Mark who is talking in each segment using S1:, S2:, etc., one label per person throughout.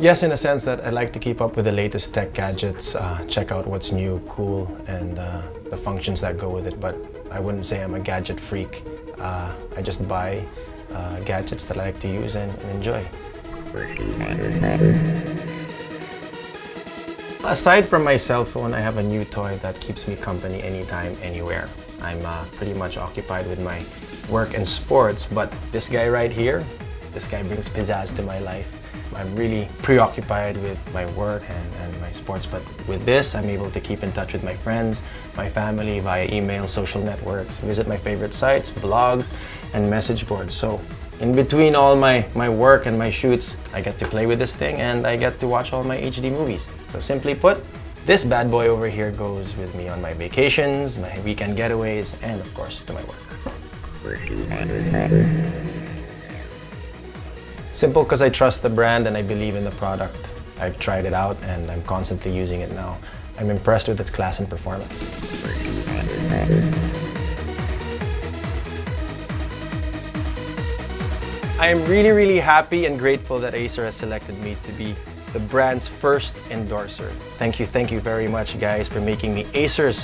S1: Yes, in a sense that I like to keep up with the latest tech gadgets, uh, check out what's new, cool, and uh, the functions that go with it, but I wouldn't say I'm a gadget freak. Uh, I just buy uh, gadgets that I like to use and, and enjoy. Aside from my cell phone, I have a new toy that keeps me company anytime, anywhere. I'm uh, pretty much occupied with my work and sports, but this guy right here, this guy brings pizzazz to my life. I'm really preoccupied with my work and, and, my sports, but with this, I'm able to keep in touch with my friends, my family via email, social networks, visit my favorite sites, blogs, and message boards. So in between all my, my work and my shoots, I get to play with this thing and I get to watch all my HD movies. So simply put, this bad boy over here goes with me on my vacations, my weekend getaways, and of course to my work. Simple because I trust the brand and I believe in the product. I've tried it out and I'm constantly using it now. I'm impressed with its class and performance. I am really, really happy and grateful that Acer has selected me to be the brand's first endorser. Thank you, thank you very much, guys, for making me Acer's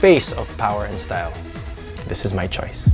S1: face of power and style. This is my choice.